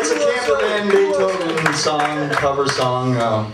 It's a Camperman Beethoven song, cover song. Um,